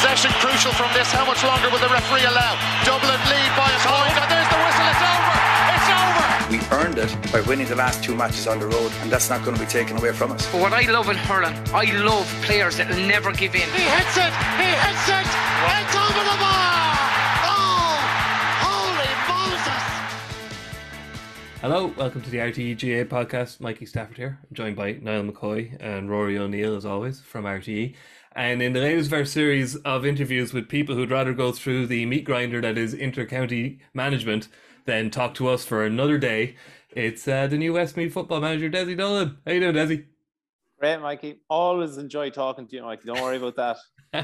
Possession crucial from this. How much longer will the referee allow? Dublin lead by a point, oh. and there's the whistle. It's over. It's over. We earned it by winning the last two matches on the road, and that's not going to be taken away from us. But what I love in hurling, I love players that will never give in. He hits it. He hits it. It's over the bar. Oh, holy Moses! Hello, welcome to the RTE GAA podcast. Mikey Stafford here. I'm joined by Niall McCoy and Rory O'Neill, as always, from RTE. And in the latest of our series of interviews with people who'd rather go through the meat grinder that is inter-county management than talk to us for another day, it's uh, the new Westmeath football manager, Dessie Dolan. How you doing, Dessie? Great, Mikey. Always enjoy talking to you, Mikey. Don't worry about that.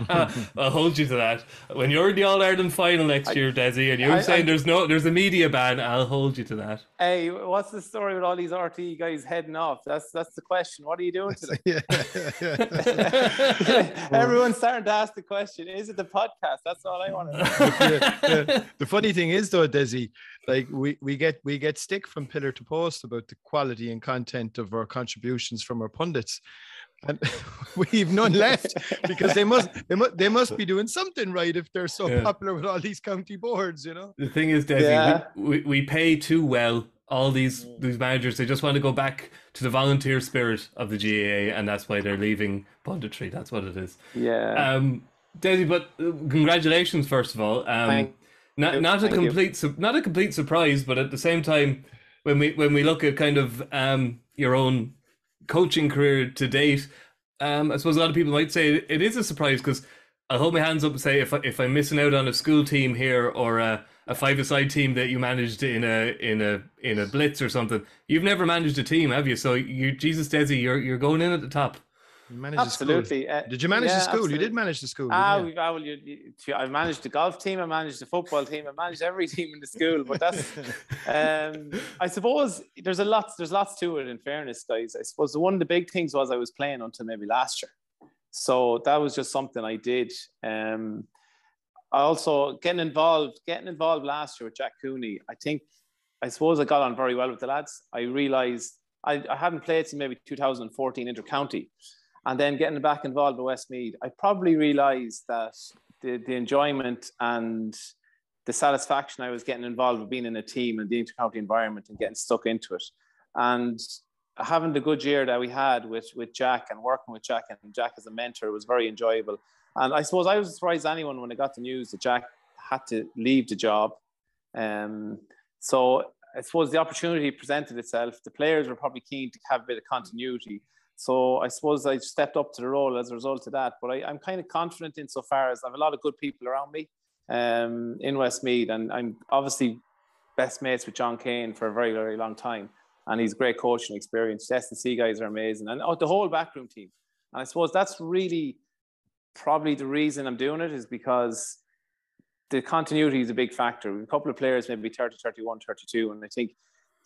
I'll hold you to that. When you're in the All Ireland final next I- year, Dessie, and you're I- saying I- there's no there's a media ban, I'll hold you to that. Hey, what's the story with all these RTE guys heading off? That's that's the question. What are you doing today? Everyone's starting to ask the question: Is it the podcast? That's all I want to know. yeah, yeah. The funny thing is, though, Dessie, like we, we get we get stick from pillar to post about the quality and content of our contributions from our pundits, and we've none left because they must they must they must be doing something right if they're so Yeah. popular with all these county boards, you know. The thing is, Dessie, Yeah. we, we, we pay too well. All these these managers, they just want to go back to the volunteer spirit of the GAA, and that's why they're leaving punditry. That's what it is. Yeah. Um, Dessie, but uh, congratulations first of all. Um, Thank not you, not a thank complete su- not a complete surprise, but at the same time, when we when we look at kind of um your own coaching career to date, um, I suppose a lot of people might say it is a surprise because I'll hold my hands up and say if I, if I'm missing out on a school team here or a, a five-a-side team that you managed in a in a in a blitz or something, you've never managed a team, have you? So you Jesus Dessie, you're you're going in at the top. You managed the school. absolutely. Uh, Did you manage yeah, the school? You did manage the school. Ah, you? well, you, you, I've managed the golf team, I managed the football team, I managed every team in the school. But that's, um, I suppose, there's a lot. There's lots to it. In fairness, guys, I suppose one of the big things was I was playing until maybe last year, so that was just something I did. Um, I also getting involved, getting involved last year with Jack Cooney. I think, I suppose I got on very well with the lads. I realised I, I hadn't played since maybe 2014 inter-county and then getting back involved with Westmeath, I probably realised that the, the enjoyment and the satisfaction I was getting involved with being in a team and the intercounty environment and getting stuck into it, and having the good year that we had with with Jack and working with Jack and Jack as a mentor was very enjoyable. And I suppose I was surprised anyone when I got the news that Jack had to leave the job. Um, so I suppose the opportunity presented itself. The players were probably keen to have a bit of continuity. So I suppose I stepped up to the role as a result of that. But I, I'm kind of confident insofar as I have a lot of good people around me um, in Westmeath, and I'm obviously best mates with John Keane for a very, very long time. And he's great coaching experience. The S&C guys are amazing, and oh, the whole backroom team. And I suppose that's really probably the reason I'm doing it is because the continuity is a big factor. A couple of players, maybe 30, 31, 32, and I think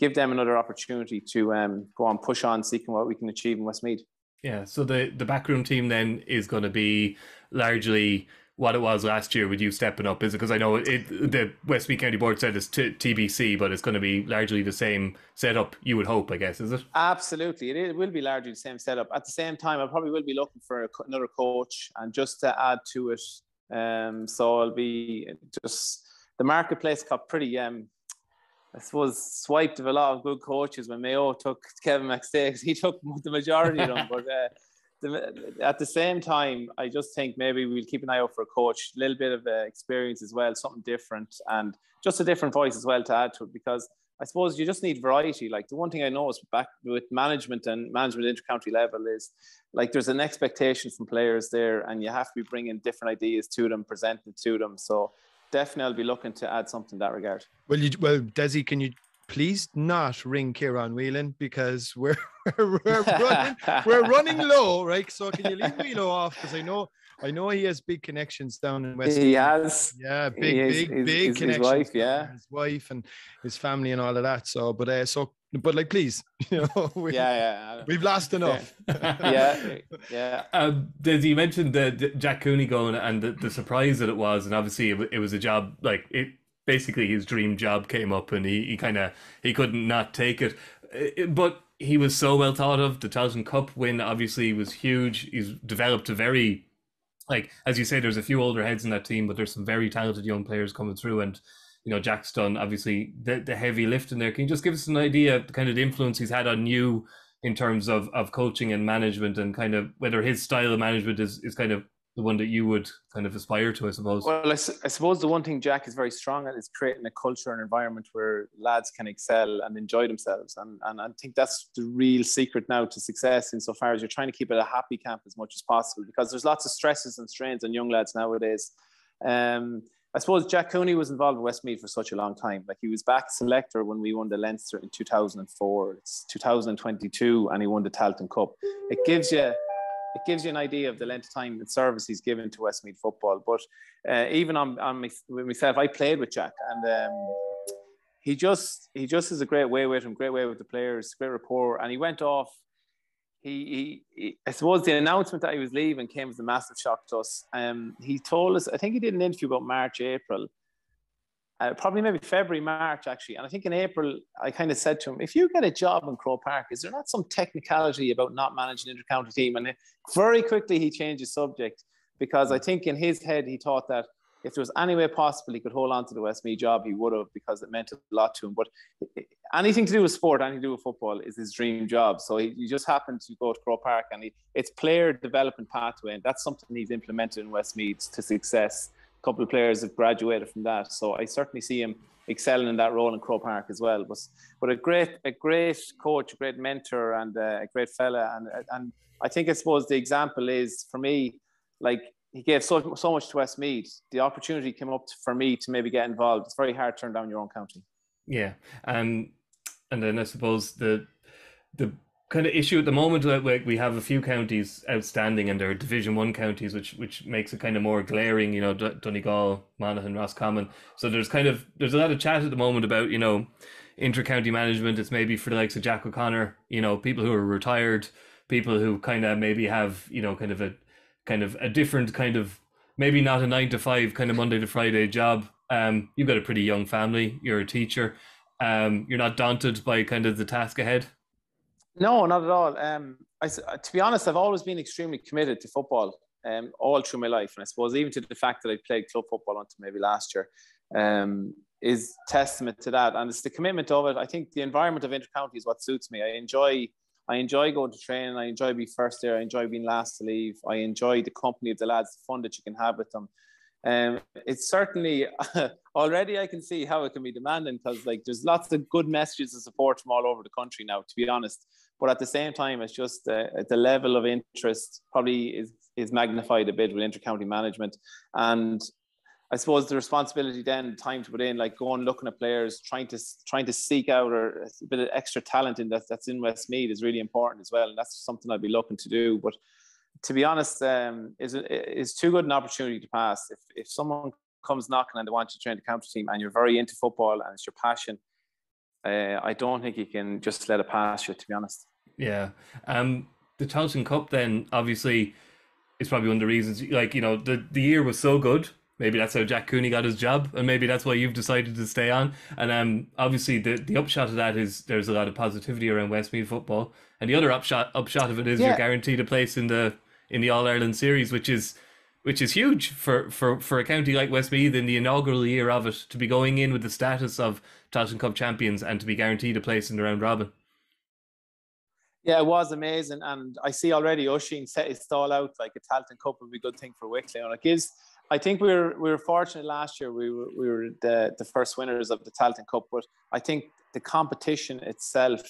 give them another opportunity to um, go on, push on, seeking what we can achieve in Westmeath. Yeah, so the the backroom team then is going to be largely what it was last year with you stepping up, is it? Because I know it the Westmeath County Board said it's t- TBC, but it's going to be largely the same setup. You would hope, I guess, is it? Absolutely, it, is- it will be largely the same setup. At the same time, I probably will be looking for a another coach and just to add to it. Um, so I'll be just the marketplace got pretty um, I suppose swiped of a lot of good coaches when Mayo took Kevin McStay. He took the majority of them, but uh, the, at the same time, I just think maybe we'll keep an eye out for a coach, a little bit of uh, experience as well, something different, and just a different voice as well to add to it. Because I suppose you just need variety. Like the one thing I know is back with management and management intercounty level is like there's an expectation from players there, and you have to be bringing different ideas to them, presented to them. So definitely, I'll be looking to add something in that regard. Well, you well, Dessie, can you please not ring Ciarán Whelan because we're we're, we're running we're running low, right? So can you leave Wheelo off? Because I know I know he has big connections down in West. He has. Yeah, big, is- big, his- big his- his wife, yeah. his wife and his family and all of that. So, but uh, so, but like, please, you know, we, Yeah, yeah. we've lost enough. yeah, yeah. Um, Des, you mentioned the, the Jack Cooney going and the, the surprise that it was, and obviously it, it was a job like it. Basically, his dream job came up, and he, he kind of he couldn't not take it. Uh, But he was so well thought of. The Tailteann Cup win obviously was huge. He's developed a very like as you say, there's a few older heads in that team, but there's some very talented young players coming through, and you know Jack's done obviously the, the heavy lift in there. Can you just give us an idea of the kind of the influence he's had on you in terms of of coaching and management, and kind of whether his style of management is is kind of the one that you would kind of aspire to, I suppose. Well, I, I, suppose the one thing Jack is very strong at is creating a culture and environment where lads can excel and enjoy themselves. And, and I think that's the real secret now to success insofar as you're trying to keep it a happy camp as much as possible because there's lots of stresses and strains on young lads nowadays. Um, I suppose Jack Cooney was involved with Westmeath for such a long time. Like he was back selector when we won the Leinster in 2004. It's 2022 and he won the Tailteann Cup. It gives you it gives you an idea of the length of time and service he's given to Westmeath football. But uh, even on, on me, myself, I played with Jack, and um, he just he just has a great way with him, great way with the players, great rapport. And he went off. He, he, he I suppose the announcement that he was leaving came as a massive shock to us. Um, he told us, I think he did an interview about March, April, uh, probably maybe February, March, actually. And I think in April, I kind of said to him, if you get a job in Croke Park, is there not some technicality about not managing an intercounty team? And very quickly he changed his subject because I think in his head, he thought that if there was any way possible he could hold on to the Westmeath job, he would have because it meant a lot to him. But anything to do with sport, anything to do with football is his dream job. So he, he just happened to go to Croke Park and he, it's player development pathway. And that's something he's implemented in Westmeath to success A couple of players have graduated from that. So I certainly see him excelling in that role in Croke Park as well. But but a great a great coach, a great mentor, and uh, a great fella. And and I think I suppose the example is for me, like he gave so so much to Westmeath. The opportunity came up for me to maybe get involved. It's very hard to turn down your own county. Yeah, um, and then I suppose the the kind of issue at the moment like we have a few counties outstanding and they're division one counties which which makes it kind of more glaring you know donegal monaghan roscommon so there's kind of there's a lot of chat at the moment about you know inter-county management it's maybe for the likes of jack o'connor you know people who are retired people who kind of maybe have you know kind of a kind of a different kind of maybe not a nine to five kind of monday to friday job um you've got a pretty young family you're a teacher um you're not daunted by kind of the task ahead no, not at all. Um, I, to be honest, I've always been extremely committed to football um, all through my life. And I suppose even to the fact that I played club football until maybe last year um, is testament to that. And it's the commitment of it. I think the environment of intercounty is what suits me. I enjoy I enjoy going to training. I enjoy being first there. I enjoy being last to leave. I enjoy the company of the lads, the fun that you can have with them. Um, it's certainly already I can see how it can be demanding because like there's lots of good messages of support from all over the country now. To be honest, but at the same time, it's just uh, the level of interest probably is is magnified a bit with intercounty management, and I suppose the responsibility then, time to put in, like going looking at players, trying to trying to seek out or a bit of extra talent in that that's in Westmeath is really important as well, and that's something I'd be looking to do. But to be honest, um, is is too good an opportunity to pass. If if someone comes knocking and they want you to train the county team, and you're very into football and it's your passion, uh, I don't think you can just let it pass you. To be honest. Yeah. Um, the Tailteann Cup then obviously is probably one of the reasons. Like you know, the the year was so good. Maybe that's how Jack Cooney got his job, and maybe that's why you've decided to stay on. And um, obviously the the upshot of that is there's a lot of positivity around Westmeath football, and the other upshot upshot of it is yeah. you're guaranteed a place in the in the All Ireland series, which is which is huge for, for, for a county like Westmeath in the inaugural year of it to be going in with the status of Tailteann Cup champions and to be guaranteed a place in the round robin. Yeah, it was amazing, and I see already Oisín set his stall out like a Tailteann Cup would be a good thing for Wicklow, and it gives. I think we were we were fortunate last year. We were we were the the first winners of the Tailteann Cup, but I think the competition itself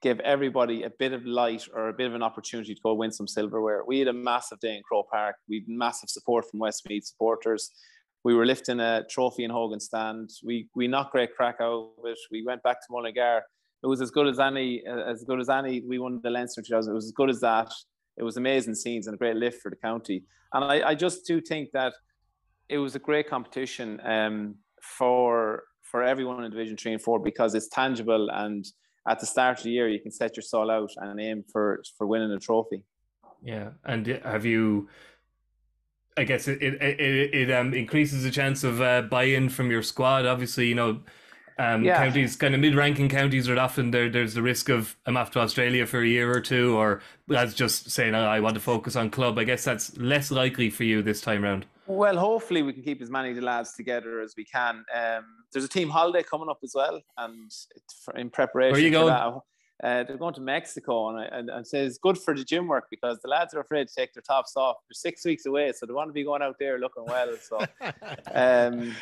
gave everybody a bit of light or a bit of an opportunity to go win some silverware. We had a massive day in Croke Park. We had massive support from Westmeath supporters. We were lifting a trophy in Hogan stand. We we knocked great crack out of it. We went back to Mullingar it was as good as any as good as any we won the Leinster 2000 it was as good as that it was amazing scenes and a great lift for the county and I, I just do think that it was a great competition um, for for everyone in division 3 and 4 because it's tangible and at the start of the year you can set your soul out and aim for for winning a trophy yeah and have you I guess it it, it, it um increases the chance of uh, buy-in from your squad. Obviously, you know, Um, Yeah. Counties, kind of mid-ranking counties, are often there. There's the risk of I'm off to Australia for a year or two, or that's just saying oh, I want to focus on club. I guess that's less likely for you this time round. Well, hopefully we can keep as many of the lads together as we can. Um, there's a team holiday coming up as well, and it's for, in preparation. Where are you for going? that, uh, they're going to Mexico, and I and, and say it's good for the gym work because the lads are afraid to take their tops off. They're six weeks away, so they want to be going out there looking well. So um,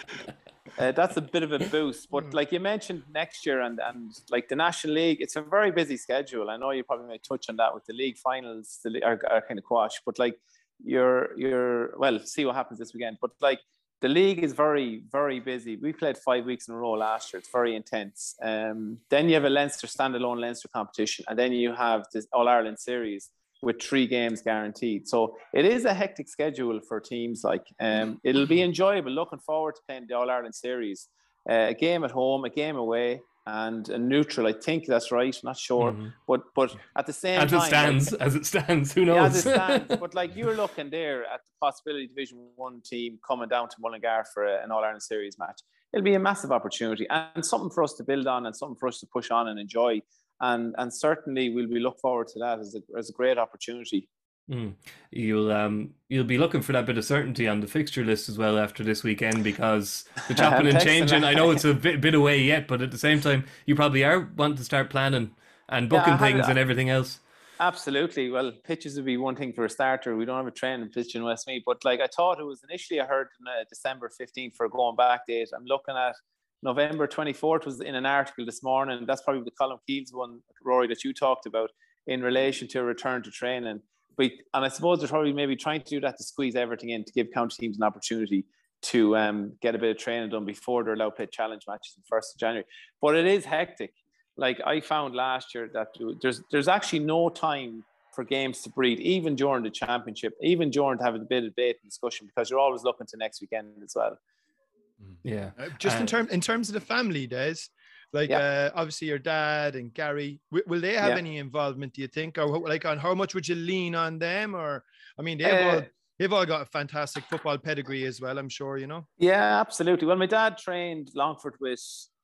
uh, that's a bit of a boost. But like you mentioned, next year and and like the National League, it's a very busy schedule. I know you probably may touch on that with the league finals, the are, are kind of quash, but like you're you're well, see what happens this weekend. But like the league is very very busy. We played five weeks in a row last year. It's very intense. Um, then you have a Leinster standalone Leinster competition, and then you have this All Ireland series with three games guaranteed. So it is a hectic schedule for teams. Like um, it'll be enjoyable. Looking forward to playing the All Ireland series. Uh, a game at home, a game away, and a neutral. I think that's right. Not sure, mm-hmm. but but at the same As time, it stands, as it stands, who knows? as it stands. but like you're looking there at the possibility Division One team coming down to Mullingar for a- an All Ireland Series match. It'll be a massive opportunity and something for us to build on and something for us to push on and enjoy. And and certainly we'll be look forward to that as a as a great opportunity. Mm. You'll um you'll be looking for that bit of certainty on the fixture list as well after this weekend because the chopping and changing. I know it's a bit, bit away yet, but at the same time, you probably are wanting to start planning and booking had things and everything else. Absolutely. Well, pitches would be one thing for a starter. We don't have a pitch in Westmeath, but like I thought it was initially, I heard uh, December 15th for a going back date. I'm looking at November 24th was in an article this morning. That's probably the Colm Keys one, Rory, that you talked about in relation to a return to training. But and I suppose they're probably maybe trying to do that to squeeze everything in to give county teams an opportunity to um, get a bit of training done before their low allowed play challenge matches on first of January. But it is hectic. Like I found last year that there's there's actually no time for games to breathe, even during the championship, even during having a bit of debate and discussion, because you're always looking to next weekend as well. Yeah. Uh, Just in Uh, terms in terms of the family, Des, like uh, obviously your dad and Gary, w- will they have Yeah. any involvement? Do you think, or like on how much would you lean on them? Or I mean, they've Uh, all they've all got a fantastic football pedigree as well. I'm sure you know. Yeah, absolutely. Well, my dad trained Longford with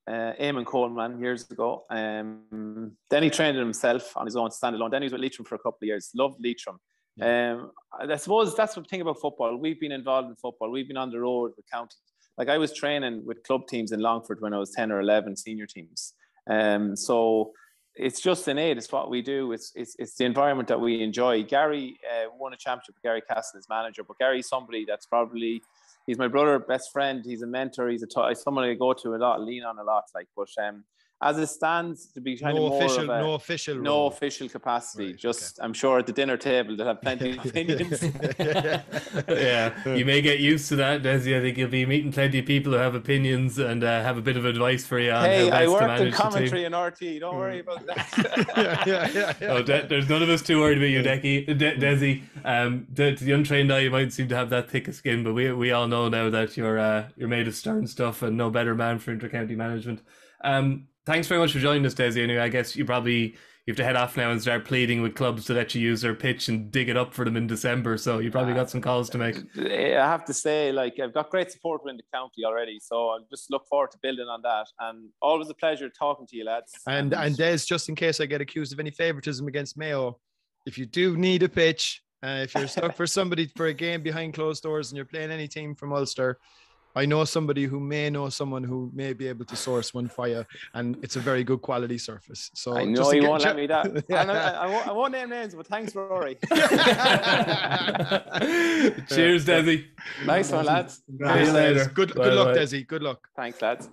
uh, Eamon Coleman years ago. Um, then he trained himself on his own standalone. Then he was with Leitrim for a couple of years. Loved Leitrim. Um, I suppose that's the thing about football. We've been involved in football. We've been on the road with counties. Like I was training with club teams in Longford when I was 10 or 11 senior teams. Um, so it's just innate. It's what we do. It's, it's, it's the environment that we enjoy. Gary uh, won a championship Garrycastle as manager, but Gary's somebody that's probably, he's my brother, best friend. He's a mentor. He's a t- someone I go to a lot, lean on a lot. Like, but um, as it stands, to be kind No of more official, of a, no official, no role. official capacity. Right, just I'm sure at the dinner table they'll have plenty of opinions. yeah, you may get used to that, Dessie. I think you'll be meeting plenty of people who have opinions and uh, have a bit of advice for you on hey, how I best to worked in manage the team. commentary in RTE. Don't worry about that. yeah, yeah, yeah, yeah. Oh, De- there's none of us too worried about you, Decky, De- Dessie. Um, to, to the untrained eye, you might seem to have that thick of skin, but we we all know now that you're uh, you're made of stern stuff and no better man for intercounty management. Um, thanks very much for joining us, Dessie. Anyway, I guess you probably you have to head off now and start pleading with clubs to let you use their pitch and dig it up for them in December. So you probably got some calls to make. I have to say, like I've got great support within the county already, so I just look forward to building on that. And always a pleasure talking to you, lads. And and Des, just in case I get accused of any favoritism against Mayo, if you do need a pitch, uh, if you're stuck for somebody for a game behind closed doors and you're playing any team from Ulster, I know somebody who may know someone who may be able to source one for you, and it's a very good quality surface. So I know just you won't ju- let me that. Yeah. I, I, won't, I won't name names, but thanks, Rory. Cheers, Dessie. nice one, lads. See you later. Good Bye, good luck, bye. Dessie. Good luck. Thanks, lads.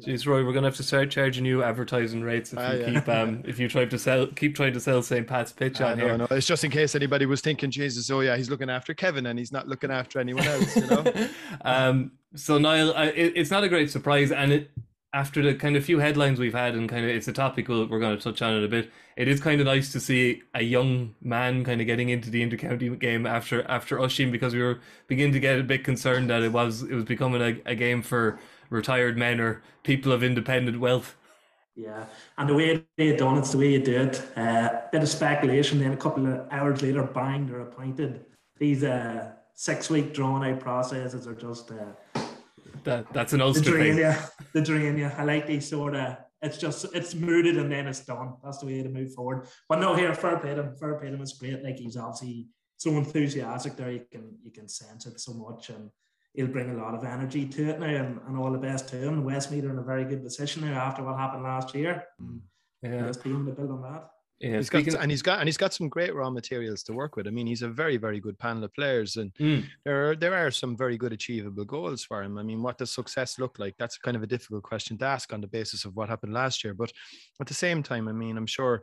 Jeez, Roy, we're gonna have to start charging you advertising rates if you Ah, yeah. keep um if you try to sell keep trying to sell St. Pat's pitch I on know, here. no, it's just in case anybody was thinking, Jesus, oh yeah, he's looking after Kevin and he's not looking after anyone else, you know. um, so Niall, it, it's not a great surprise, and it after the kind of few headlines we've had, and kind of it's a topic we'll, we're going to touch on it a bit. It is kind of nice to see a young man kind of getting into the intercounty game after after Oisín because we were beginning to get a bit concerned that it was it was becoming a, a game for retired men or people of independent wealth. Yeah, and the way they done it's the way you do it. Uh, bit of speculation, then a couple of hours later, bang, they're appointed. These uh, six-week drawn-out processes are just uh, that, that's an the Ulster drain thing. you, the drain Yeah, I like these sort of. It's just it's mooted and then it's done. That's the way to move forward. But no, here fair play to him. Fair play to him is great. Like he's obviously so enthusiastic there. You can you can sense it so much, and he'll bring a lot of energy to it now. And, and all the best to him. Westmeath are in a very good position now after what happened last year. Mm. Yeah, This team to build on that. Yeah. He's got, and he's got and he's got some great raw materials to work with. I mean, he's a very very good panel of players, and Mm. there are there are some very good achievable goals for him. I mean, what does success look like? That's kind of a difficult question to ask on the basis of what happened last year. But at the same time, I mean, I'm sure,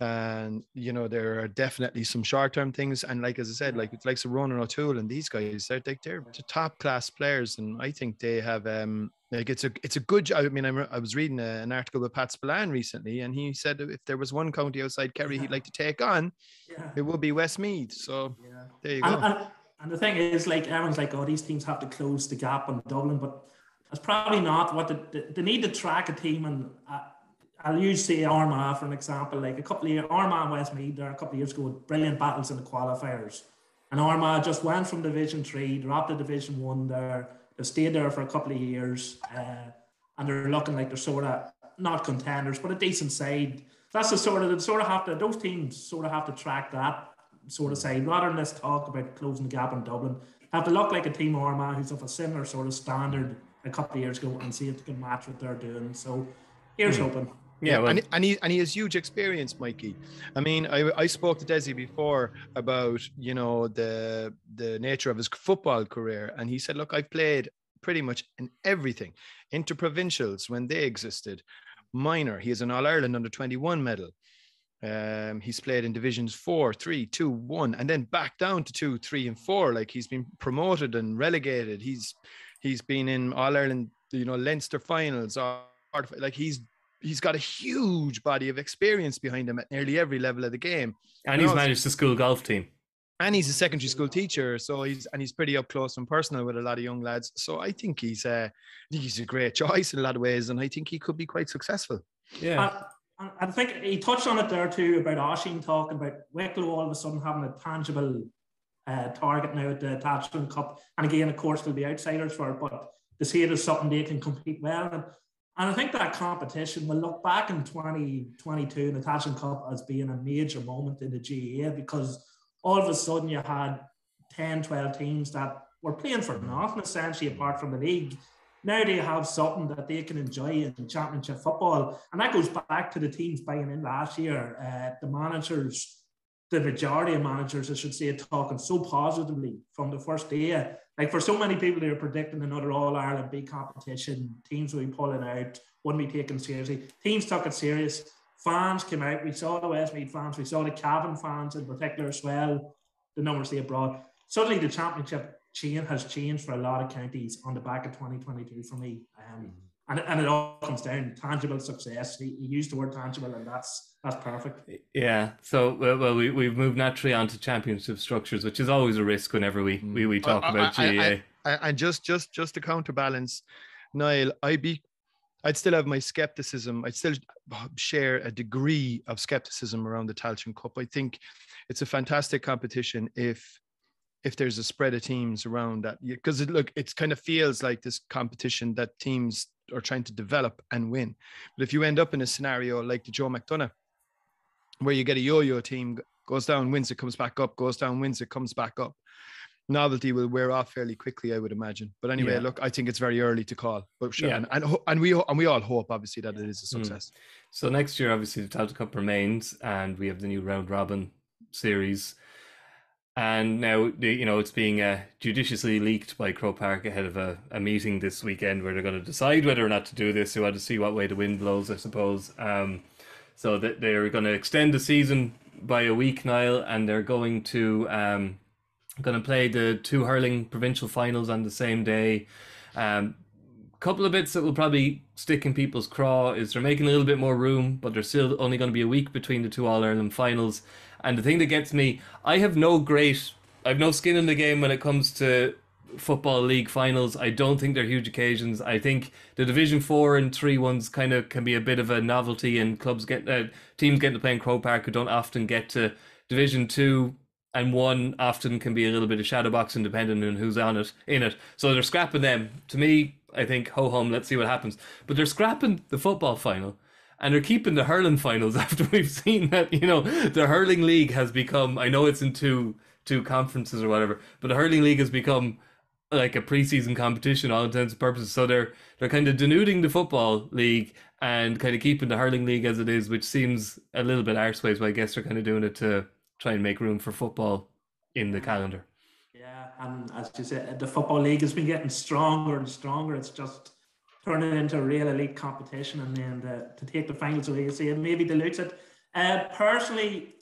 and you know, there are definitely some short term things. And like as I said, like it's like Ronan O'Toole and these guys, they're like they're top class players, and I think they have um like it's a it's a good. I mean, I'm, I was reading a, an article with Pat Spillane recently, and he said if there was one county outside Kerry he'd like to take on, Yeah. it would be Westmeath. So Yeah. there you go. And, and, and the thing is, like everyone's like, oh, these teams have to close the gap on Dublin, but that's probably not what the, the, they need to track a team. And uh, I'll use say Armagh for an example. Like a couple of years, Armagh and Westmeath there a couple of years ago, brilliant battles in the qualifiers. And Armagh just went from Division Three, dropped to Division One there. They've stayed there for a couple of years, uh, and they're looking like they're sort of not contenders, but a decent side. That's the sort of they sort of have to those teams sort of have to track that sort of side rather than this talk about closing the gap in Dublin. Have to look like a team Armagh who's of a similar sort of standard a couple of years ago and see if they can match what they're doing. So here's hoping. Yeah, well, and, and he and he has huge experience, Mikey. I mean, I, I spoke to Dessie before about you know the the nature of his football career, and he said, "Look, I've played pretty much in everything, interprovincials when they existed, minor. He has an All Ireland under twenty one medal. Um, he's played in divisions four, three, two, one, and then back down to two, three, and four. Like he's been promoted and relegated. He's he's been in All Ireland, you know, Leinster finals. Or, like he's he's got a huge body of experience behind him at nearly every level of the game. and he's no, managed the school golf team. And he's a secondary school teacher, so he's and he's pretty up close and personal with a lot of young lads. So I think he's uh, I think he's a great choice in a lot of ways, and I think he could be quite successful. Yeah, And, and I think he touched on it there too about Oisín talking about Wicklow all of a sudden having a tangible uh, target now at the Tailteann Cup. And again, of course, there'll be outsiders for it, but to see it as something they can compete well in. And I think that competition will look back in 2022 in the Tailteann Cup as being a major moment in the GAA because all of a sudden you had 10, 12 teams that were playing for nothing essentially apart from the league. Now they have something that they can enjoy in championship football. And that goes back to the teams buying in last year. Uh, the managers, the majority of managers, I should say, talking so positively from the first day. Like for so many people, they're predicting another All Ireland big competition. Teams will be pulling out, wouldn't be taken seriously. Teams took it serious. Fans came out. We saw the Westmeath fans. We saw the Cavan fans in particular as well. The numbers they brought. Suddenly, the championship chain has changed for a lot of counties on the back of 2022 for me. Um, and, and it all comes down to tangible success. He, he used the word tangible, and that's that's perfect. yeah. So well, well we we've moved naturally onto championship structures, which is always a risk whenever we we, we mm. talk I- I- about I- GAA. I- I- and just just just to counterbalance, Niall, I'd be I'd still have my skepticism. I'd still share a degree of skepticism around the Tailteann Cup. I think it's a fantastic competition if if there's a spread of teams around that because it look it kind of feels like this competition that teams are trying to develop and win. But if you end up in a scenario like the Joe McDonagh, where you get a yo-yo team goes down, wins it, comes back up, goes down, wins it, comes back up. Novelty will wear off fairly quickly, I would imagine. But anyway, Yeah. look, I think it's very early to call. But sure, Yeah. and, and and we and we all hope, obviously, that it is a Mm. success. So next year, obviously, the Tailteann Cup remains, and we have the new round robin series. And now, you know, it's being uh, judiciously leaked by Croke Park ahead of a, a meeting this weekend where they're going to decide whether or not to do this. They want to see what way the wind blows, I suppose. Um, so that they're going to extend the season by a week, Niall, and they're going to um, going to play the two hurling provincial finals on the same day. Um, couple of bits that will probably stick in people's craw is they're making a little bit more room, but there's still only going to be a week between the two All Ireland finals. And the thing that gets me, I have no great, I've no skin in the game when it comes to football league finals. I don't think they're huge occasions. I think the Division Four and Three ones kind of can be a bit of a novelty, and clubs get uh, teams getting to play in Croke Park who don't often get to Division Two and one often can be a little bit of shadow boxing depending on who's on it in it. So they're scrapping them. To me, I think ho hum, let's see what happens. But they're scrapping the football final and they're keeping the hurling finals after we've seen that you know the hurling league has become. I know it's in two two conferences or whatever, but the hurling league has become like a preseason competition all intents and purposes. So they're they're kind of denuding the football league and kind of keeping the hurling league as it is, which seems a little bit arseways, but I guess they're kind of doing it to try and make room for football in the calendar. Yeah, and as you said, the football league has been getting stronger and stronger. It's just turning into a real elite competition, and then the, to take the finals away, you see, it maybe dilutes it. Uh, personally,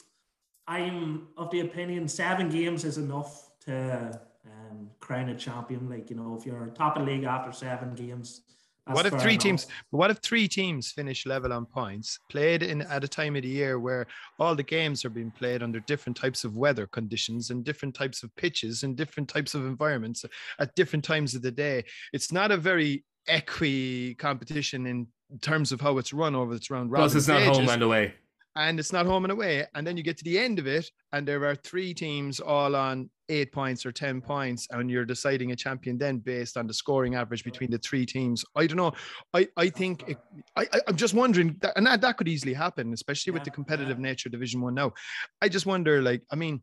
I'm of the opinion seven games is enough to um, crown a champion. Like you know, if you're top of the league after seven games. What if three enough. teams? What if three teams finish level on points, played in at a time of the year where all the games are being played under different types of weather conditions and different types of pitches and different types of environments at different times of the day? It's not a very equi competition in terms of how it's run over its round robin. Plus, it's not home and away. and it's not home and away. And then you get to the end of it, and there are three teams all on eight points or 10 points, and you're deciding a champion then based on the scoring average between the three teams. I don't know. I, I think, it, I, I- I'm just wondering, that, and that, that could easily happen, especially with the competitive yeah. nature of Division One now. I just wonder, like, I mean,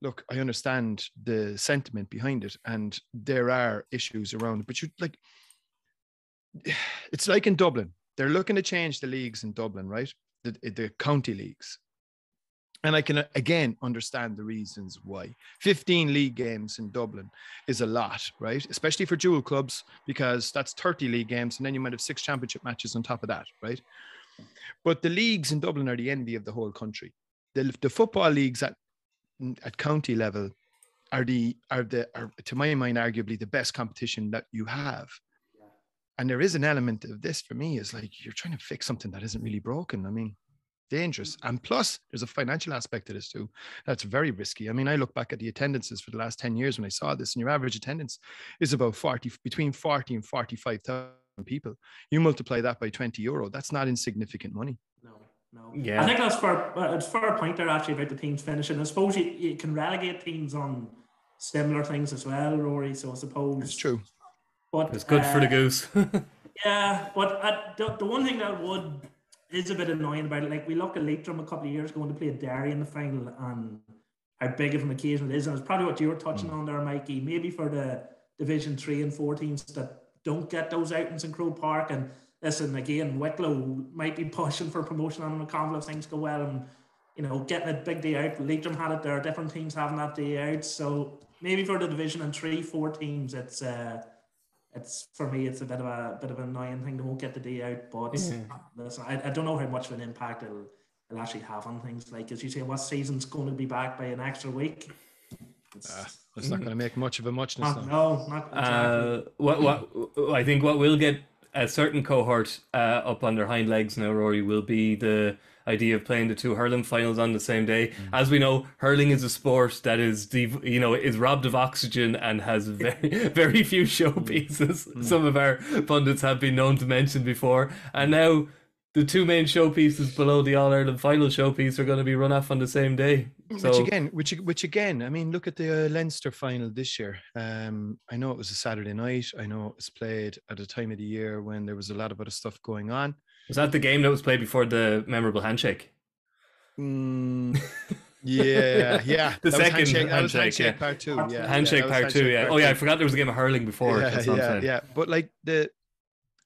look, I understand the sentiment behind it, and there are issues around it, but you like, it's like in Dublin. They're looking to change the leagues in Dublin, right? The, the county leagues. And I can uh, again understand the reasons why. 15 league games in Dublin is a lot, right? Especially for dual clubs, because that's 30 league games, and then you might have six championship matches on top of that, right? But the leagues in Dublin are the envy of the whole country. The, the football leagues at at county level are the are the are to my mind arguably the best competition that you have. And there is an element of this for me is like you're trying to fix something that isn't really broken. I mean, dangerous. And plus, there's a financial aspect to this too. That's very risky. I mean, I look back at the attendances for the last 10 years when I saw this, and your average attendance is about 40, between 40 and 45,000 people. You multiply that by 20 euro, that's not insignificant money. No, no. Yeah. I think that's fair. uh, It's a fair point there actually about the teams finishing. I suppose you, you can relegate teams on similar things as well, Rory. So I suppose It's true. But It's good for the uh, goose. Yeah, but uh, the, the one thing that would is a bit annoying about it, like we looked at Leitrim a couple of years ago when they played Derry in the final, and how big of an occasion it is, and it's probably what you were touching on there, Mikey. Maybe for the Division Three and Four teams that don't get those outings in Croke Park, and listen again, Wicklow might be pushing for promotion on McConville if things go well, and you know getting a big day out. Leitrim had it there, are different teams having that day out, so maybe for the Division and Three, Four teams, it's. uh it's for me, it's a bit of a bit of an annoying thing. They won't get the day out, but listen, I, I don't know how much of an impact it'll, it'll actually have on things. Like as you say, what season's going to be back by an extra week? It's, Ah, It's not going to make much of a muchness. not, no, not exactly. Uh, what what I think what will get a certain cohort uh, up on their hind legs now, Rory, will be the idea of playing the two hurling finals on the same day. Mm. As we know, hurling is a sport that is dev- you know is robbed of oxygen and has very very few showpieces. Mm. Some of our pundits have been known to mention before, and now. The two main showpieces below the All Ireland final showpiece are going to be run off on the same day. So which again, which which again, I mean, look at the uh, Leinster final this year. Um, I know it was a Saturday night. I know it was played at a time of the year when there was a lot of other stuff going on. was that the game that was played before the memorable handshake? Mm, yeah, yeah. The That second handshake, handshake, handshake yeah. part two. Yeah, yeah, handshake was part two, yeah. part Oh yeah, I forgot there was a game of hurling before. Yeah, that's what I'm yeah, yeah. But like the,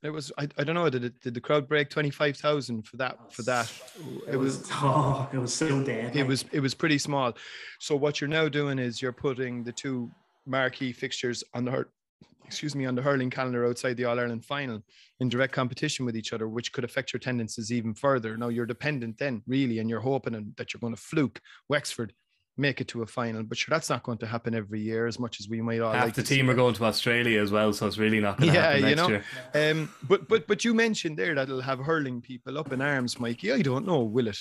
it was I, I don't know. Did it, did the crowd break twenty five thousand for that oh, for that? it was oh, it was so dead. it was it was pretty small. So what you're now doing is you're putting the two marquee fixtures on the excuse me on the hurling calendar outside the All Ireland final in direct competition with each other, which could affect your tendencies even further. Now you're dependent then really, and you're hoping that you're going to fluke Wexford make it to a final, but sure that's not going to happen every year as much as we might all Half like the to see team are going to Australia as well, so it's really not going to Yeah, happen you next know. year. Um, but but but you mentioned there that it'll have hurling people up in arms, Mikey. I don't know, will it?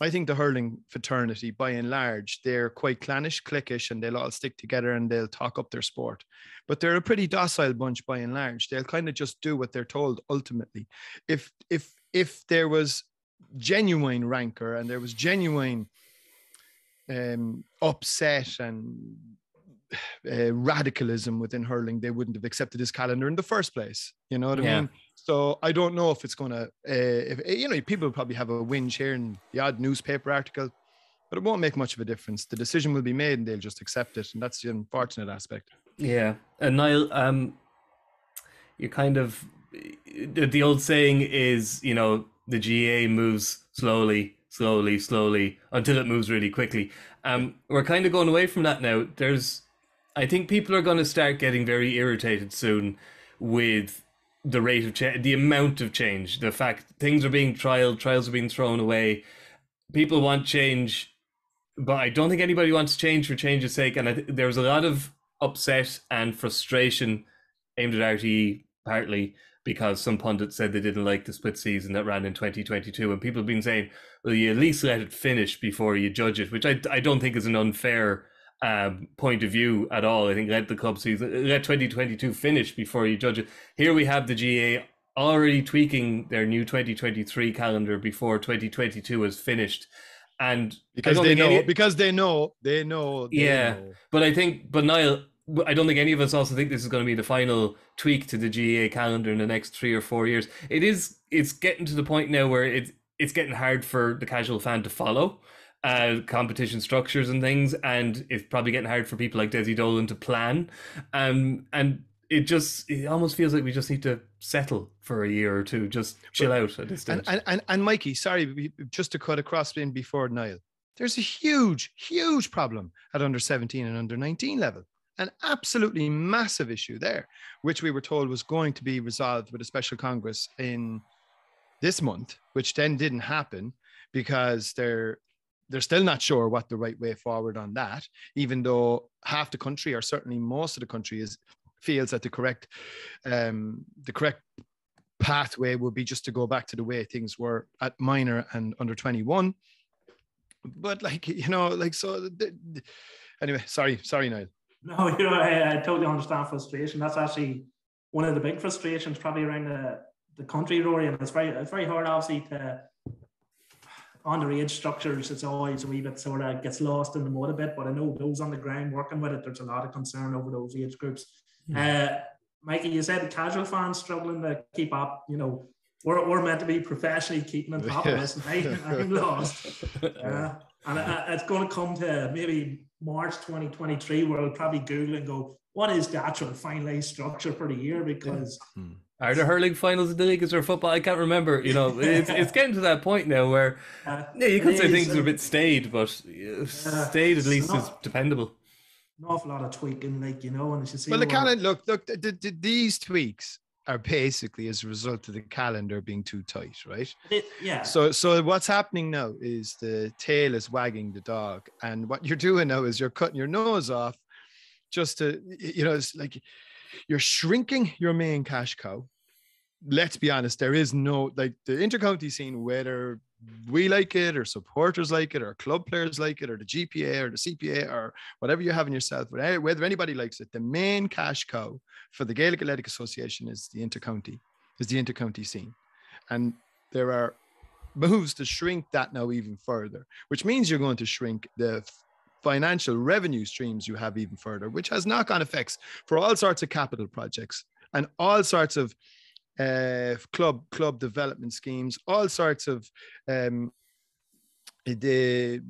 I think the hurling fraternity, by and large, they're quite clannish, cliquish, and they'll all stick together and they'll talk up their sport. But they're a pretty docile bunch by and large. They'll kind of just do what they're told ultimately. If if if there was genuine rancor and there was genuine um, upset and uh, radicalism within hurling, they wouldn't have accepted his calendar in the first place. You know what I Yeah. mean? So I don't know if it's going to, uh, if you know, people probably have a whinge here and the odd newspaper article, but it won't make much of a difference. The decision will be made, and they'll just accept it, and that's the unfortunate aspect. Yeah, and Niall, um, you kind of the, the old saying is, you know, the GAA moves slowly, slowly, slowly until it moves really quickly. Um, we're kind of going away from that now. There's, I think people are going to start getting very irritated soon with the rate of change, the amount of change, the fact things are being trialed, trials are being thrown away. People want change, but I don't think anybody wants change for change's sake. And th- there was a lot of upset and frustration aimed at RTE partly because some pundits said they didn't like the split season that ran in 2022 and people have been saying well you at least let it finish before you judge it which i, I don't think is an unfair um, point of view at all i think let the club season let 2022 finish before you judge it here we have the GAA already tweaking their new 2023 calendar before 2022 is finished and Because they know, any- because they know, they know. they Yeah. know. But I think, but Niall, I don't think any of us also think this is going to be the final tweak to the GAA calendar in the next three or four years. It is. It's getting to the point now where it's it's getting hard for the casual fan to follow uh, competition structures and things, and it's probably getting hard for people like Dessie Dolan to plan. Um, and it just it almost feels like we just need to settle for a year or two, just chill out at this stage. And, and and and Mikey, sorry, just to cut across in before Niall, there's a huge, huge problem at under 17 and under 19 level. An absolutely massive issue there, which we were told was going to be resolved with a special congress in this month, which then didn't happen because they're they're still not sure what the right way forward on that, even though half the country, or certainly most of the country, is feels that the correct um, the correct pathway would be just to go back to the way things were at minor and under 21 but like you know like so anyway sorry sorry Niall No, you know, I, I totally understand frustration. That's actually one of the big frustrations probably around the, the country, Rory. And it's very it's very hard obviously to underage structures, it's always a wee bit sort of gets lost in the mud a bit. But I know those on the ground working with it, there's a lot of concern over those age groups. Uh, Mikey, you said casual fans struggling to keep up, you know. We're, we're meant to be professionally keeping on top of this, and I, I'm lost. Yeah. And it- it's going to come to maybe March 2023 where I'll probably Google and go, what is the actual finalized structure for the year? Because Are there hurling finals in the league? Is there football? I can't remember. You know, it's, it's getting to that point now where uh, yeah, you it could say is, things are a bit stayed, but uh, stayed at least is dependable. an awful lot of tweaking, like, you know, and as you see, well the we're- look look th- th- th- these tweaks are basically as a result of the calendar being too tight right it- yeah. so so what's happening now is the tail is wagging the dog and what you're doing now is you're cutting your nose off just to you know it's like you're shrinking your main cash cow let's be honest there is no like the intercounty scene whether we like it or supporters like it or club players like it or the gpa or the cpa or whatever you have in yourself whether whether anybody likes it the main cash cow for the gaelic athletic association is the intercounty is the intercounty scene. And there are moves to shrink that now even further which means you're going to shrink the financial revenue streams you have even further which has knock-on effects for all sorts of capital projects and all sorts of uh, club club development schemes, all sorts of um, the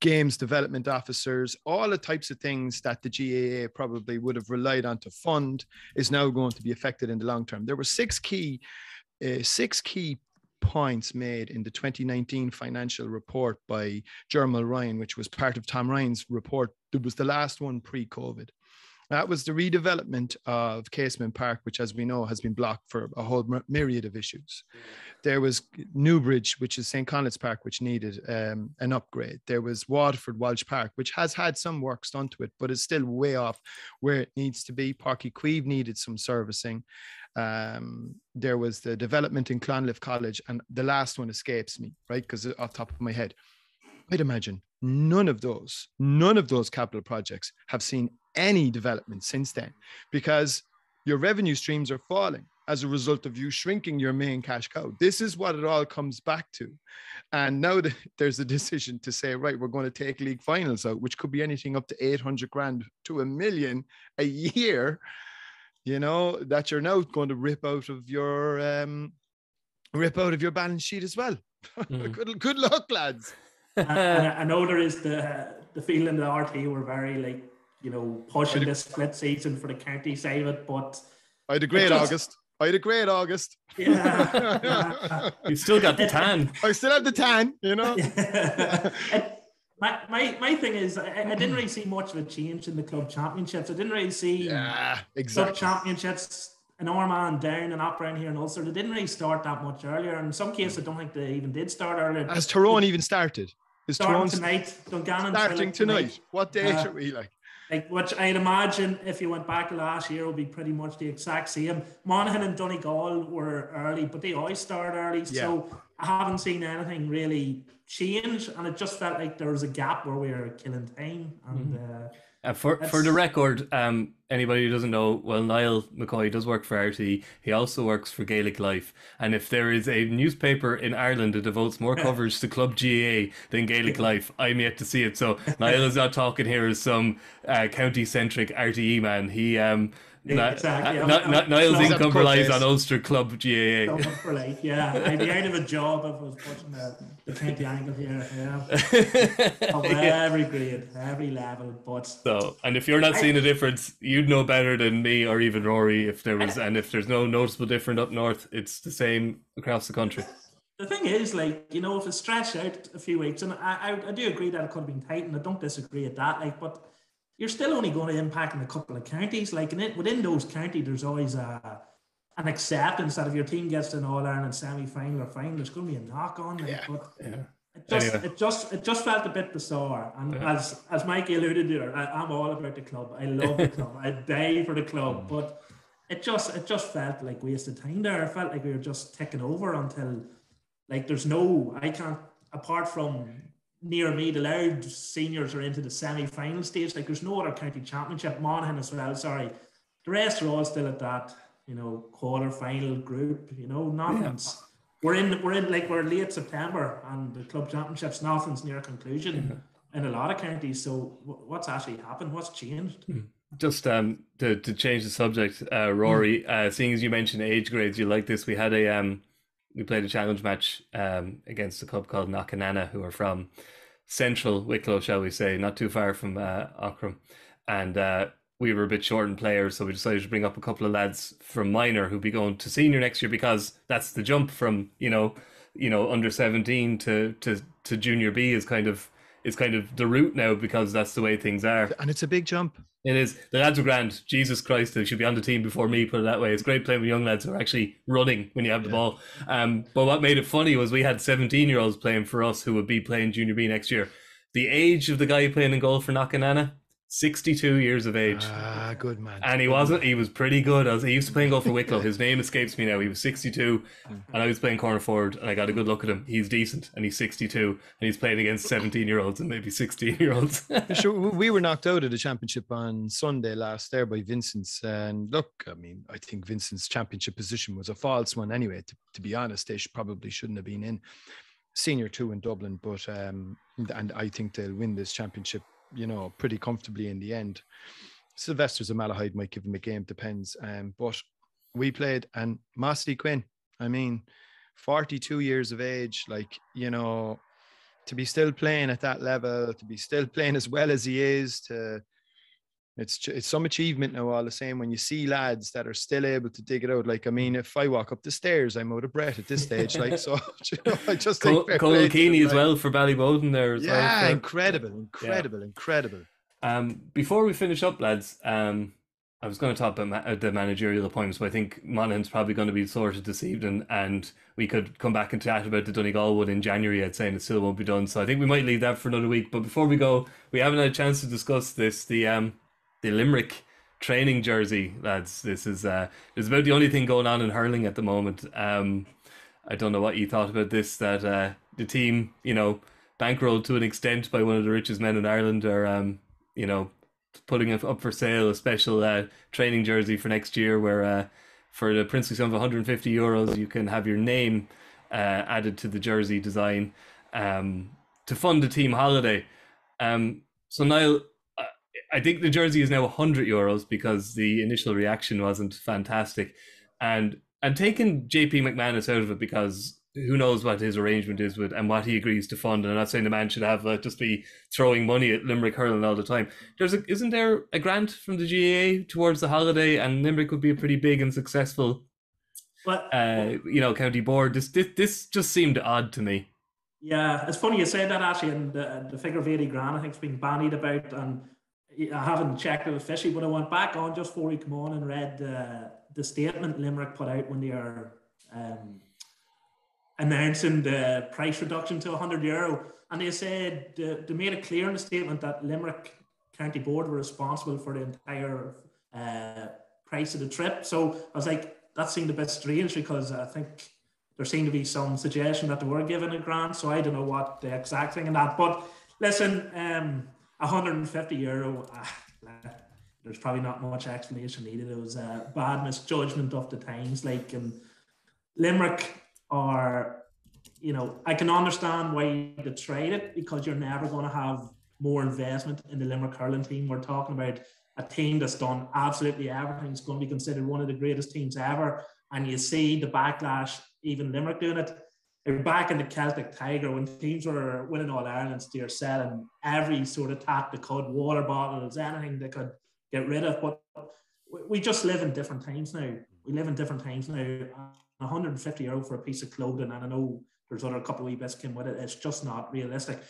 games development officers, all the types of things that the GAA probably would have relied on to fund is now going to be affected in the long term. There were six key uh, six key points made in the 2019 financial report by Ger Mulryan, which was part of Tom Ryan's report. It was the last one pre-COVID. That was the redevelopment of Casement Park, which, as we know, has been blocked for a whole myriad of issues. There was Newbridge, which is St. Conleth's Park, which needed um, an upgrade. There was Waterford Walsh Park, which has had some works done to it, but is still way off where it needs to be. Páirc Uí Chaoimh needed some servicing. Um, there was the development in Clonliffe College, and the last one escapes me, right? Because off top of my head, I'd imagine none of those, none of those capital projects have seen any development since then because your revenue streams are falling as a result of you shrinking your main cash cow. This is what it all comes back to. And now that there's a decision to say, right, we're going to take league finals out, which could be anything up to 800 grand to a million a year, you know, that you're now going to rip out of your um, rip out of your balance sheet as well. Mm. good, good luck, lads. And, I know there is the the feeling that RTE were very like you know pushing this split season for the county side of it, but I had a great just, August. I had a great August. Yeah. you still got the tan. I still have the tan, you know. my, my, my thing is, I, I, didn't really see much of a change in the club championships. I didn't really see yeah, exactly. club championships in Armagh Down and up around here in Ulster. They didn't really start that much earlier. In some cases, I don't think they even did start earlier. Has Tyrone even started? Is Tyrone tonight? Dungannon starting tonight. tonight. What date uh, are we like? like which I'd imagine if you went back last year would be pretty much the exact same. Monaghan and Donegal were early, but they always start early. Yeah. So I haven't seen anything really change, and it just felt like there was a gap where we were killing time. And mm-hmm. uh, uh, for for the record, um, anybody who doesn't know, well, Niall McCoy does work for RTE. He also works for Gaelic Life, and if there is a newspaper in Ireland that devotes more coverage to Club GAA than Gaelic Life, I'm yet to see it. So Niall is not talking here as some uh, county centric RTE man. He um exactly. Uh, not, not, Niall's income relies on Ulster Club GAA. For like, yeah, I'd be out of a job if I was pushing the, the county angle here. Yeah, of every grade, every level. But so, and if you're not seeing a difference, you'd know better than me or even Rory if there was. And if there's no noticeable difference up north, it's the same across the country. The thing is, like you know, if it's stretched out a few weeks, and I, I, I do agree that it could have been tight, and I don't disagree at that. Like, but you're still only going to impact in a couple of counties. Like in it, within those counties, there's always a an acceptance that if your team gets to an All Ireland semi final or final, there's going to be a knock on. Like, yeah. But yeah. It just, anyway. it just, it just felt a bit bizarre. And yeah. as as Mikey alluded to, I, am all about the club. I love the club. I die for the club. Mm. But it just, it just felt like wasted time there. It felt like we were just taking over until, like, there's no, I can't, apart from near me, the Louth seniors are into the semi-final stage. Like there's no other county championship. Monaghan as well. Sorry, the rest are all still at that you know quarter-final group. You know, nothing's. Yeah. We're in. We're in like we're late September, and the club championships. Nothing's near conclusion in a lot of counties. So what's actually happened? What's changed? Hmm. Just um, to, to change the subject, uh, Rory, mm. uh, seeing as you mentioned age grades, you like this. We had a um, we played a challenge match um, against a club called Knockananna, who are from central Wicklow, shall we say, not too far from uh, Aughrim. And uh, we were a bit short in players, so we decided to bring up a couple of lads from minor who'd be going to senior next year because that's the jump from you know, you know, under seventeen to to to junior B is kind of is kind of the route now because that's the way things are. And it's a big jump. It is. The lads are grand. Jesus Christ, they should be on the team before me, put it that way. It's great playing with young lads who are actually running when you have the yeah. ball. Um, but what made it funny was we had 17 year olds playing for us who would be playing Junior B next year. The age of the guy playing in goal for Knockananna 62 years of age. Ah, good man. And he wasn't, he was pretty good. As he used to play goal for Wicklow. His name escapes me now. He was 62 and I was playing corner forward and I got a good look at him. He's decent and he's 62 and he's playing against 17 year olds and maybe 16 year olds. sure, we were knocked out of the championship on Sunday last there by Vincent's. And look, I mean, I think Vincent's championship position was a false one anyway. To, to be honest, they should, probably shouldn't have been in senior two in Dublin, but um, and I think they'll win this championship you know, pretty comfortably in the end. Sylvester's a Malahide might give him a game, depends. Um, but we played and Mossy Quinn, I mean, 42 years of age, like, you know, to be still playing at that level, to be still playing as well as he is, to it's it's some achievement now all the same when you see lads that are still able to dig it out like i mean if i walk up the stairs i'm out of breath at this stage like so you know, i just Cole, think Conal Keaney as well for Ballyboden there as yeah well, incredible incredible yeah. incredible um before we finish up lads um I was going to talk about ma- the managerial appointments, but I think Monaghan's probably going to be sorted this evening, and we could come back and chat about the Donegal one in January. I'd say, and it still won't be done. So I think we might leave that for another week. But before we go, we haven't had a chance to discuss this. The um, the Limerick training jersey, lads. This is uh, it's about the only thing going on in hurling at the moment. Um, I don't know what you thought about this. That uh, the team, you know, bankrolled to an extent by one of the richest men in Ireland, are um, you know, putting up for sale a special uh, training jersey for next year, where uh, for the princely sum of 150 euros, you can have your name uh, added to the jersey design um, to fund a team holiday. Um, so Niall, I think the jersey is now 100 euros because the initial reaction wasn't fantastic, and and taking JP McManus out of it because who knows what his arrangement is with and what he agrees to fund. And I'm not saying the man should have uh, just be throwing money at Limerick hurling all the time. There's a, isn't there a grant from the GAA towards the holiday, and Limerick would be a pretty big and successful, But uh, you know, county board. This this this just seemed odd to me. Yeah, it's funny you say that actually, and the, the figure of 80 grand I think has been bandied about, and I haven't checked it officially, but I went back on just before we come on and read uh, the statement Limerick put out when they are um, announcing the price reduction to 100 euro, and they said uh, they made it clear in the statement that Limerick County Board were responsible for the entire uh, price of the trip. So I was like, that seemed a bit strange because I think there seemed to be some suggestion that they were given a grant. So I don't know what the exact thing in that. But listen, um, 150 euro. Uh, there's probably not much explanation needed. It was a bad misjudgment of the times. Like, in Limerick are, you know, I can understand why they trade it because you're never going to have more investment in the Limerick hurling team. We're talking about a team that's done absolutely everything. It's going to be considered one of the greatest teams ever. And you see the backlash, even Limerick doing it. Back in the Celtic Tiger when teams were winning all Ireland's. They're selling every sort of tap they could, water bottles, anything they could get rid of. But we just live in different times now. We live in different times now. 150 euro for a piece of clothing, and I know there's other couple of wee bits came with it. It's just not realistic.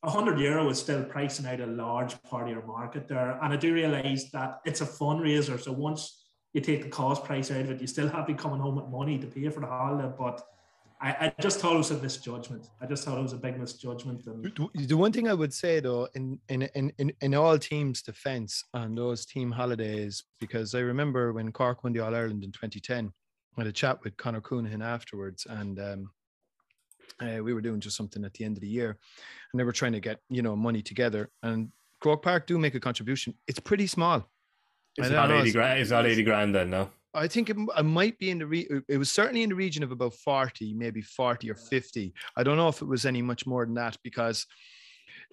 100 euro is still pricing out a large part of your market there, and I do realise that it's a fundraiser. So once you take the cost price out of it, you still have to be coming home with money to pay for the holiday. But I, I just thought it was a misjudgment. I just thought it was a big misjudgment. And The one thing I would say though, in in in in, in all teams' defence on those team holidays, because I remember when Cork won the All Ireland in 2010, I had a chat with Conor Counihan afterwards, and um, uh, we were doing just something at the end of the year, and they were trying to get you know money together. And Croke Park do make a contribution. It's pretty small. It's I don't 80 grand. It's not 80 grand then, no. I think it, it might be in the re- it was certainly in the region of about 40, maybe 40 or 50. I don't know if it was any much more than that because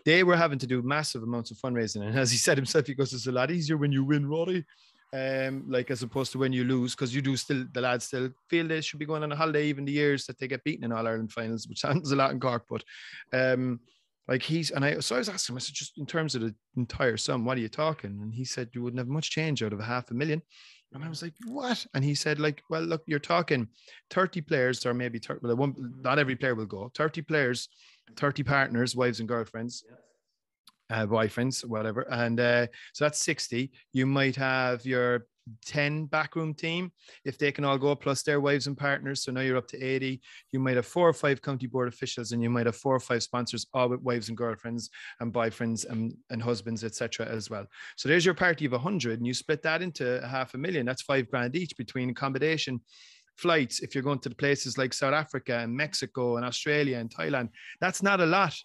they were having to do massive amounts of fundraising. And as he said himself, he goes, it's a lot easier when you win, Roddy. Um, like as opposed to when you lose, because you do still the lads still feel they should be going on a holiday even the years that they get beaten in All Ireland finals, which sounds a lot in Cork, but um like he's and I so I was asking him, I said, just in terms of the entire sum, what are you talking? And he said you wouldn't have much change out of a half a million. And I was like, what? And he said, like, well, look, you're talking 30 players, or maybe 30, well, one, not every player will go. 30 players, 30 partners, wives and girlfriends, uh, boyfriends, whatever. And uh, so that's 60. You might have your 10 backroom team if they can all go plus their wives and partners. So now you're up to 80. You might have four or five county board officials, and you might have four or five sponsors, all with wives and girlfriends and boyfriends and, and husbands, etc. as well. So there's your party of 100, and you split that into half a million. That's five grand each between accommodation, flights. If you're going to places like South Africa and Mexico and Australia and Thailand, that's not a lot.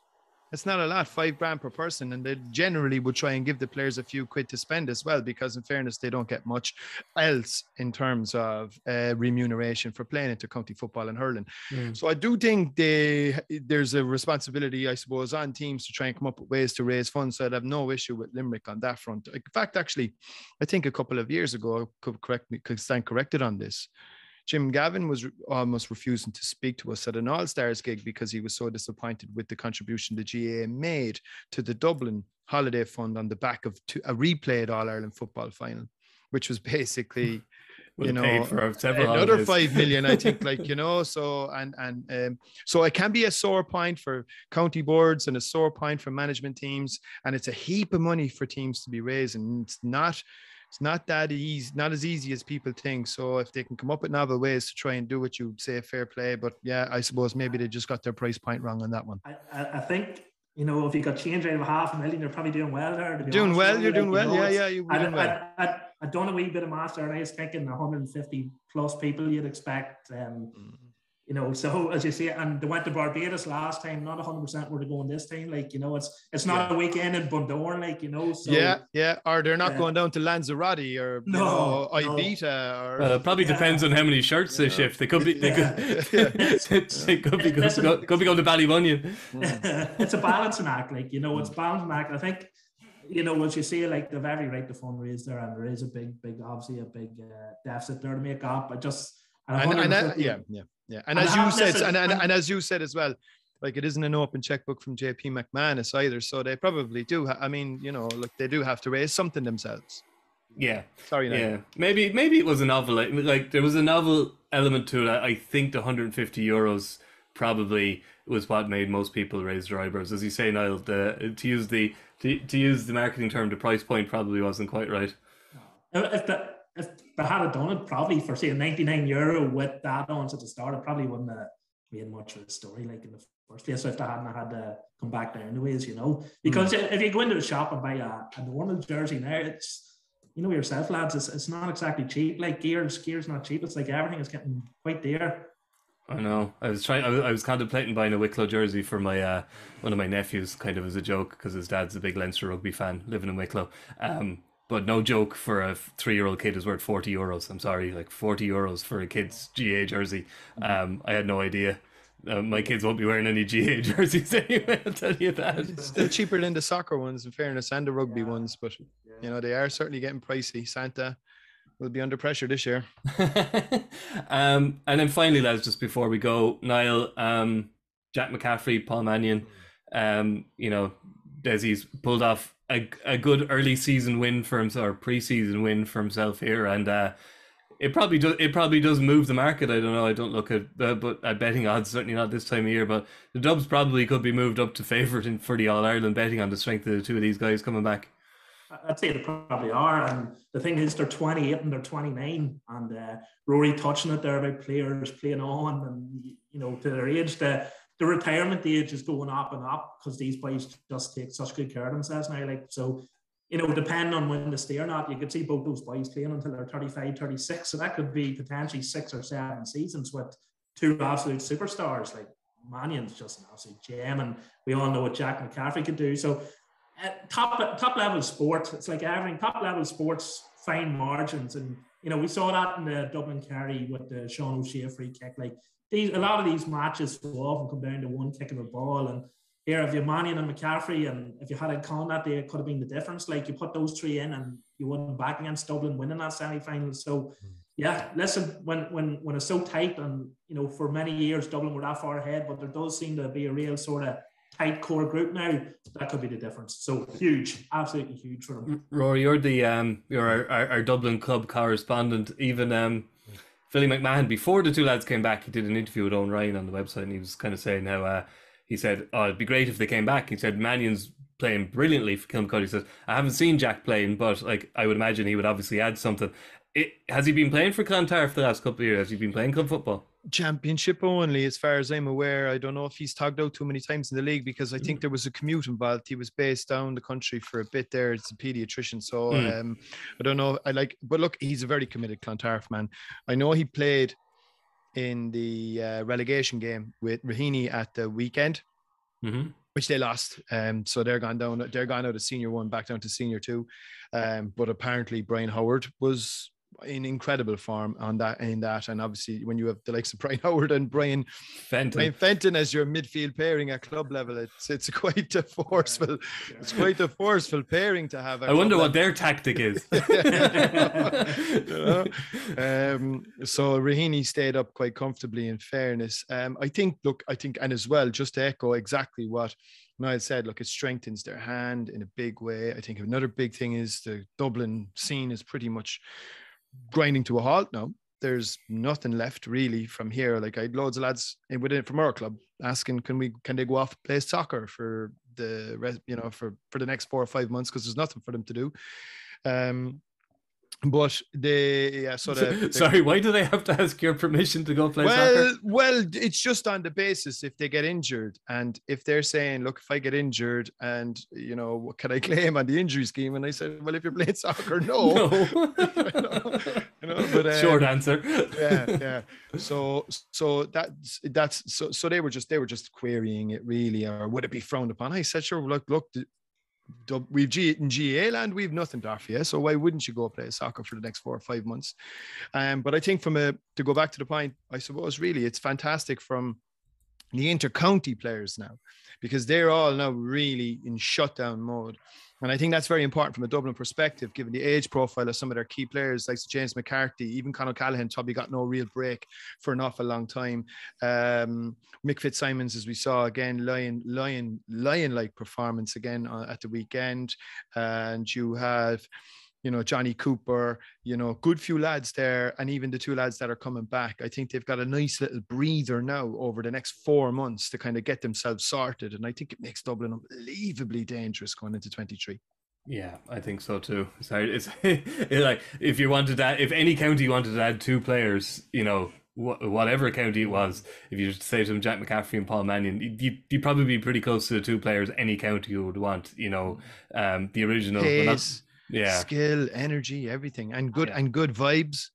That's not a lot, five grand per person. And they generally would try and give the players a few quid to spend as well, because in fairness, they don't get much else in terms of uh, remuneration for playing intercounty football and hurling. So I do think they there's a responsibility, I suppose, on teams to try and come up with ways to raise funds. So I'd have no issue with Limerick on that front. In fact, actually, I think a couple of years ago, I could correct me, could stand corrected on this. Jim Gavin was almost refusing to speak to us at an All Stars gig because he was so disappointed with the contribution the GAA made to the Dublin Holiday Fund on the back of two, a replayed All Ireland football final, which was basically you know, another holidays. five million, I think, like you know. So and and um, so it can be a sore point for county boards and a sore point for management teams, and it's a heap of money for teams to be raising. It's not. It's not that easy, not as easy as people think. So if they can come up with novel ways to try and do what you say, fair play. But yeah, I suppose maybe they just got their price point wrong on that one. I, I, I think you know if you got change out of half a million, you're probably doing well there. Doing well, you're you. doing well. know, Yeah, yeah, you're I, doing well. I, I, done a wee bit of master, and I was thinking 150 plus people you'd expect. Um, you know, so as you say, and they went to Barbados last time, not 100% where they're going this time. Like, you know, it's it's not Yeah. a weekend in Bundoran, like, you know. So, yeah, yeah. Or they're not Yeah. going down to Lanzarote or you No, know, no. Ibiza or Well, it probably Yeah. depends on how many shirts they shift. They could be, they could, Yeah. they could be, Listen- go, could be going to Ballybunion. it's a balancing act, like, you know, it's a balancing act. I think, you know, as you say, like, they've every right to fundraise there, and there is a big, big, obviously, a big uh, deficit there to make up. I just, and, and 150 yeah, yeah, yeah. And, And as you said, and, and, and- and as you said as well, like it isn't an open checkbook from JP McManus either. So they probably do. Ha- I mean, you know, like they do have to raise something themselves. Yeah, Sorry, Niall. yeah. Maybe, maybe it was a novel. Like, like there was a novel element to it. I I think the 150 euros probably was what made most people raise their eyebrows. As you say, Niall, the to use the to, to use the marketing term, the price point probably wasn't quite right. If the, if they had done it probably for say 99 euro with that on at the start, it probably wouldn't have made much of a story like in the first place So if they hadn't had to come back down there anyways, you know. Because if you go into a shop and buy a, a normal jersey now, it's you know yourself, lads, it's, it's not exactly cheap. Like gears, gears not cheap. It's like everything is getting quite dear. I know. I was trying. I was, I was contemplating buying a Wicklow jersey for my uh, one of my nephews, kind of as a joke, because his dad's a big Leinster rugby fan, living in Wicklow. Um, but no joke, for a three-year-old kid is worth forty euros. I'm sorry, like forty euros for a kid's GAA jersey. Um, I had no idea. Uh, my kids won't be wearing any GAA jerseys anyway. I'll tell you that. Still cheaper than the soccer ones, in fairness, and the rugby ones. But you know, they are certainly getting pricey. Santa will be under pressure this year. um, and then finally, lads, just before we go, Niall, um, Jack McCaffrey, Paul Mannion, um, you know, Dessie's pulled off a, a good early season win for himself, or preseason win for himself here, and uh, it probably does. It probably does move the market. I don't know. I don't look at, uh, but at betting odds certainly not this time of year. But the Dubs probably could be moved up to favourite in for the All Ireland betting on the strength of the two of these guys coming back. I'd say they probably are. And the thing is, they're 28 and they're 29. And uh, Rory touching it there about players playing on and, you know, to their age. The, the retirement age is going up and up because these boys just take such good care of themselves now. Like, so, you know, depending on when they stay or not, you could see both those boys playing until they're 35, 36. So that could be potentially six or seven seasons with two absolute superstars. Like, Mannion's just an absolute gem. And we all know what Jack McCaffrey could do. So, uh, top top level sports, It's like everything. Top level sports, fine margins, and you know we saw that in the Dublin Kerry with the Sean O'Shea free kick. Like these, a lot of these matches so often come down to one kick of a ball. And here, if you're Mannion and McCaffrey, and if you had a Con that day, it could have been the difference. Like you put those three in, and you won back against Dublin, winning that semi final. So. Yeah, listen, when when when it's so tight, and you know, for many years Dublin were that far ahead, but there does seem to be a real sort of tight core group now, that could be the difference. So huge, absolutely huge for them. Rory, you're the um, you're our, our, our Dublin club correspondent. Even um, Philly McMahon, before the two lads came back, he did an interview with Owen Ryan on the website, and he was kind of saying how uh, he said, "Oh, it'd be great if they came back." He said Mannion's playing brilliantly for Kilmacud. He says, "I haven't seen Jack playing, but like I would imagine he would obviously add something." It, has he been playing for Clontarf for the last couple of years? Has he been playing club football? Championship only, as far as I'm aware. I don't know if he's tagged out too many times in the league because I think there was a commute involved. He was based down the country for a bit there. It's a pediatrician, so Mm. um, I don't know. I like, but look, he's a very committed Clontarf man. I know he played in the uh, relegation game with Raheny at the weekend. Mm-hmm. which they lost. Um, so they're gone down. They're gone out of senior one back down to senior two. Um, but apparently Brian Howard was in incredible form on that in that, and obviously when you have the likes of Brian Howard and Brian Fenton. Brian Fenton as your midfield pairing at club level, it's it's quite a forceful, it's quite a forceful pairing to have. I wonder club what their tactic is. You know? um, so Raheny stayed up quite comfortably. In fairness, um, I think. Look, I think, and as well, just to echo exactly what Niall said. Look, it strengthens their hand in a big way. I think another big thing is the Dublin scene is pretty much grinding to a halt now. There's nothing left really from here. Like I had loads of lads in- within from our club asking, can we can they go off play soccer for the rest, you know, for for the next four or five months because there's nothing for them to do. Um, but they yeah, so the, the Sorry, why do they have to ask your permission to go play well, soccer? well, it's just on the basis if they get injured, and if they're saying, "Look, if I get injured, and you know, what can I claim on the injury scheme?" And I said, "Well, if you're playing soccer, no." No. You know, but, um, Short answer. yeah, yeah. So, so that's that's so so they were just they were just querying it really, or would it be frowned upon? I said, sure. Look, look, we've G in GAA land, we've nothing to offer you. So why wouldn't you go play soccer for the next four or five months? Um, but I think from a to go back to the point, I suppose really it's fantastic from the inter-county players now because they're all now really in shutdown mode. And I think that's very important from a Dublin perspective, given the age profile of some of their key players, like James McCarthy, even Con O'Callaghan, probably got no real break for an awful long time. Um, Mick Fitzsimons, as we saw again, lion, lion, lion-like performance again uh, at the weekend, and you have you know, Johnny Cooper, you know, good few lads there, and even the two lads that are coming back. I think they've got a nice little breather now over the next four months to kind of get themselves sorted. And I think it makes Dublin unbelievably dangerous going into 23. Yeah, I think so too. Sorry, it's it's like if you wanted to, add, if any county wanted to add two players, you know, whatever county it was, if you just say to them Jack McCaffrey and Paul Mannion, you'd, you'd probably be pretty close to the two players any county would want. You know, um, the original. Pace, yeah, skill, energy, everything, and good Yeah. and good vibes.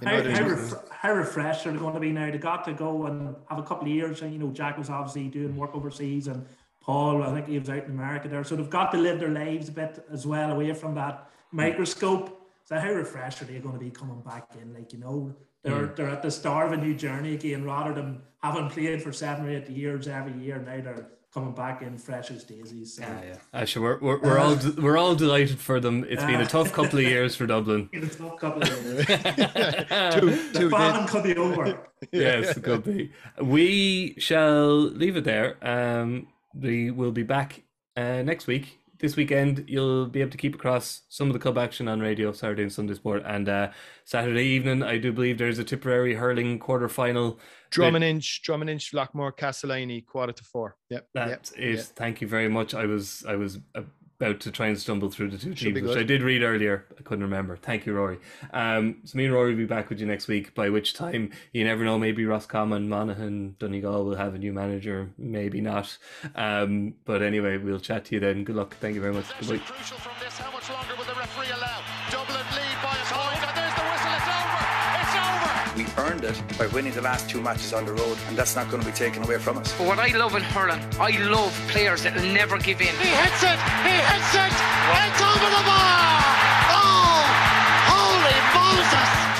You How, know, there's- how, ref- how refreshed are they going to be now? They got to go and have a couple of years. And, you know, Jack was obviously doing work overseas, and Paul, I think he was out in America there. So they've got to live their lives a bit as well away from that hmm. microscope. So how refreshed are they going to be coming back in? Like, you know, they're hmm. they're at the start of a new journey again, rather than having played for seven or eight years every year. Now they're coming back in fresh as daisies. So. yeah, yeah. Actually, we're we're, we're all we're all delighted for them. It's been a tough couple of years for Dublin. In a tough couple of years. Two, the two famine could be over. yes, it could be. We shall leave it there. Um, we will be back uh, next week. This weekend, you'll be able to keep across some of the club action on radio Saturday and Sunday Sport, and uh, Saturday evening. I do believe there's a Tipperary hurling quarter final. Drom and Inch, Drom and Inch, Loughmore, Castleiney, quarter to four. Yep. That yep, is. yep. Thank you very much. I was I was about to try and stumble through the two teams, which. I did read earlier. I couldn't remember. Thank you, Rory. Um, so me and Rory will be back with you next week. By which time, you never know. Maybe Roscommon, Monaghan, Donegal will have a new manager. Maybe not. Um, but anyway, we'll chat to you then. Good luck. Thank you very much. Goodbye. Crucial from this. How much longer will the referee allow? Earned it by winning the last two matches on the road, and that's not going to be taken away from us. But what I love in hurling, I love players that will never give in. He hits it. He hits it. It's over the bar. Oh, holy Moses!